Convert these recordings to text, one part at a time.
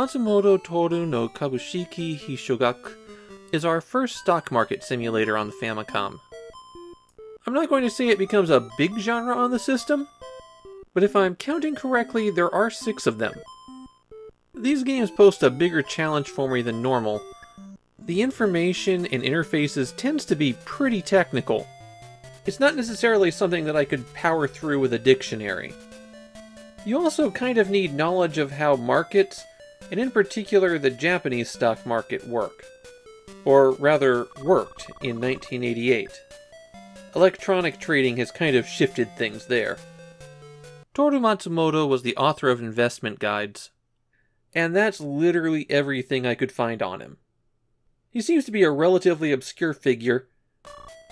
Matsumoto Touru no Kabushiki Hisshougaku is our first stock market simulator on the Famicom. I'm not going to say it becomes a big genre on the system, but if I'm counting correctly, there are six of them. These games post a bigger challenge for me than normal. The information and interfaces tends to be pretty technical. It's not necessarily something that I could power through with a dictionary. You also kind of need knowledge of how markets, and in particular the Japanese stock market, work. Or rather, worked in 1988. Electronic trading has kind of shifted things there. Touru Matsumoto was the author of investment guides, and that's literally everything I could find on him. He seems to be a relatively obscure figure,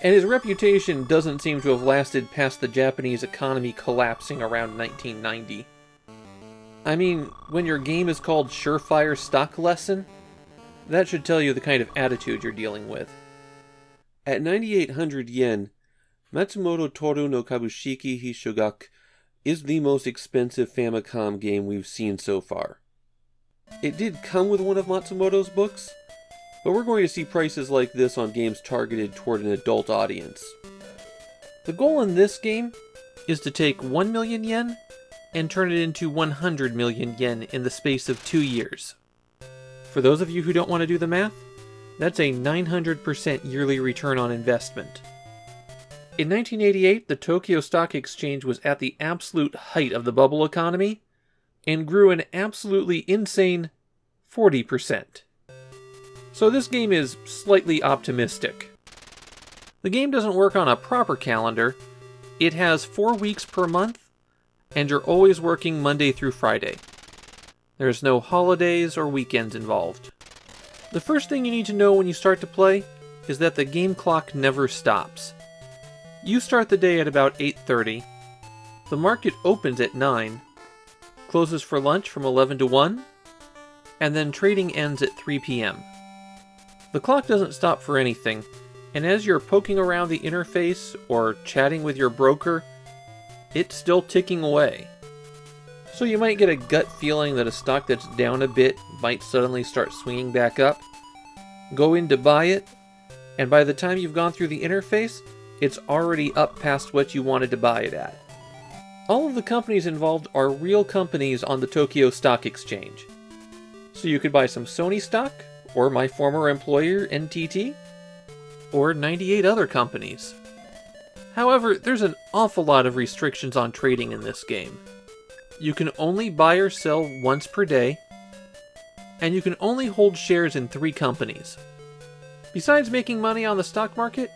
and his reputation doesn't seem to have lasted past the Japanese economy collapsing around 1990. I mean, when your game is called Surefire Stock Lesson, that should tell you the kind of attitude you're dealing with. At 9,800 yen, Matsumoto Touru no Kabushiki Hisshougaku is the most expensive Famicom game we've seen so far. It did come with one of Matsumoto's books, but we're going to see prices like this on games targeted toward an adult audience. The goal in this game is to take 1 million yen and turn it into 100 million yen in the space of two years. For those of you who don't want to do the math, that's a 900% yearly return on investment. In 1988, the Tokyo Stock Exchange was at the absolute height of the bubble economy and grew an absolutely insane 40%. So this game is slightly optimistic. The game doesn't work on a proper calendar. It has four weeks per month, and you're always working Monday through Friday. There's no holidays or weekends involved. The first thing you need to know when you start to play is that the game clock never stops. You start the day at about 8:30. The market opens at 9, closes for lunch from 11 to 1, and then trading ends at 3 p.m. The clock doesn't stop for anything, and as you're poking around the interface or chatting with your broker, it's still ticking away. So you might get a gut feeling that a stock that's down a bit might suddenly start swinging back up. Go in to buy it, and by the time you've gone through the interface, it's already up past what you wanted to buy it at. All of the companies involved are real companies on the Tokyo Stock Exchange. So you could buy some Sony stock, or my former employer, NTT, or 98 other companies. However, there's an awful lot of restrictions on trading in this game. You can only buy or sell once per day, and you can only hold shares in three companies. Besides making money on the stock market,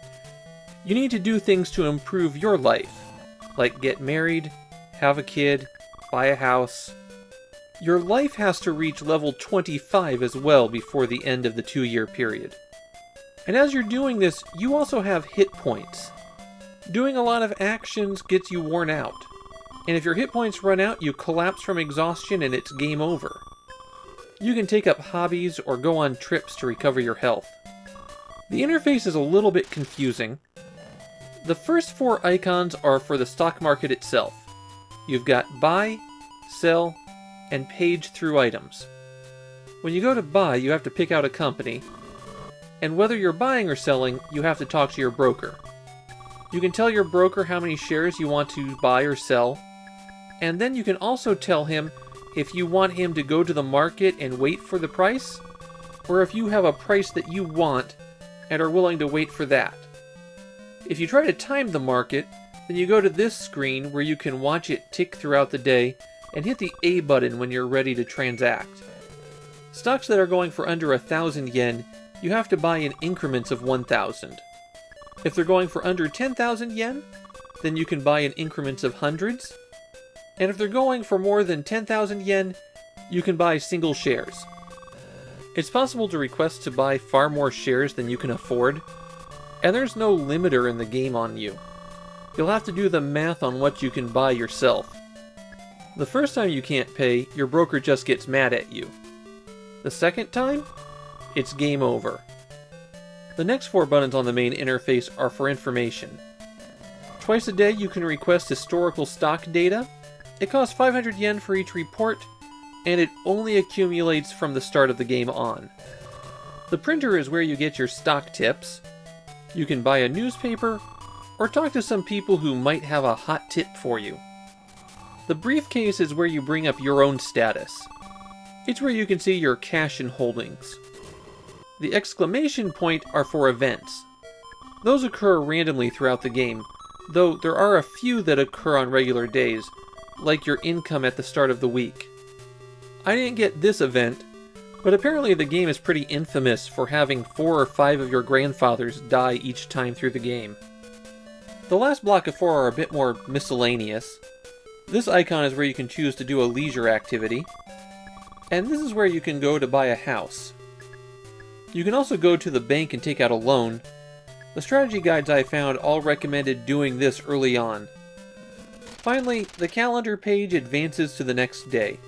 you need to do things to improve your life, like get married, have a kid, buy a house, your life has to reach level 25 as well before the end of the two year period. And as you're doing this, you also have hit points. Doing a lot of actions gets you worn out. And if your hit points run out, you collapse from exhaustion and it's game over. You can take up hobbies or go on trips to recover your health. The interface is a little bit confusing. The first four icons are for the stock market itself. You've got buy, sell, and page through items. When you go to buy, you have to pick out a company, and whether you're buying or selling, you have to talk to your broker. You can tell your broker how many shares you want to buy or sell, and then you can also tell him if you want him to go to the market and wait for the price, or if you have a price that you want and are willing to wait for that. If you try to time the market, then you go to this screen where you can watch it tick throughout the day and hit the A button when you're ready to transact. Stocks that are going for under a thousand yen, you have to buy in increments of 1,000. If they're going for under 10,000 yen, then you can buy in increments of hundreds. And if they're going for more than 10,000 yen, you can buy single shares. It's possible to request to buy far more shares than you can afford, and there's no limiter in the game on you. You'll have to do the math on what you can buy yourself. The first time you can't pay, your broker just gets mad at you. The second time, it's game over. The next four buttons on the main interface are for information. Twice a day you can request historical stock data. It costs 500 yen for each report, and it only accumulates from the start of the game on. The printer is where you get your stock tips. You can buy a newspaper, or talk to some people who might have a hot tip for you. The briefcase is where you bring up your own status. It's where you can see your cash and holdings. The exclamation point are for events. Those occur randomly throughout the game, though there are a few that occur on regular days, like your income at the start of the week. I didn't get this event, but apparently the game is pretty infamous for having four or five of your grandfathers die each time through the game. The last block of four are a bit more miscellaneous. This icon is where you can choose to do a leisure activity, and this is where you can go to buy a house. You can also go to the bank and take out a loan. The strategy guides I found all recommended doing this early on. Finally, the calendar page advances to the next day.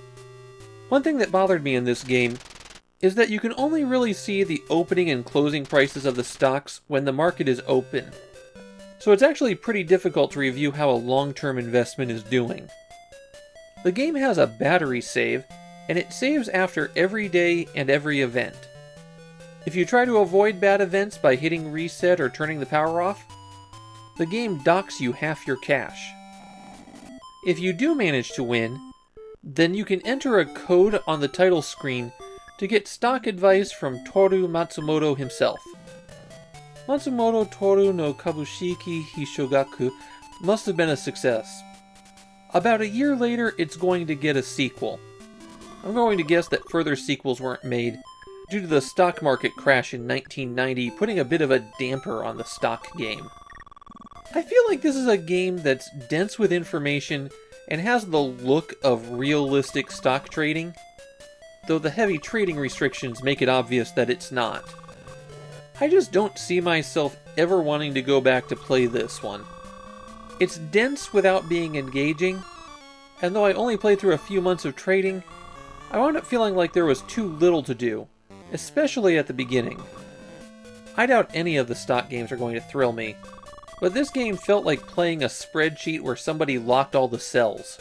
One thing that bothered me in this game is that you can only really see the opening and closing prices of the stocks when the market is open. So it's actually pretty difficult to review how a long-term investment is doing. The game has a battery save, and it saves after every day and every event. If you try to avoid bad events by hitting reset or turning the power off, the game docks you half your cash. If you do manage to win, then you can enter a code on the title screen to get stock advice from Touru Matsumoto himself. Matsumoto Touru no Kabushiki Hisshougaku must have been a success. About a year later, it's going to get a sequel. I'm going to guess that further sequels weren't made due to the stock market crash in 1990 putting a bit of a damper on the stock game. I feel like this is a game that's dense with information and has the look of realistic stock trading, though the heavy trading restrictions make it obvious that it's not. I just don't see myself ever wanting to go back to play this one. It's dense without being engaging, and though I only played through a few months of trading, I wound up feeling like there was too little to do, especially at the beginning. I doubt any of the stock games are going to thrill me, but this game felt like playing a spreadsheet where somebody locked all the cells.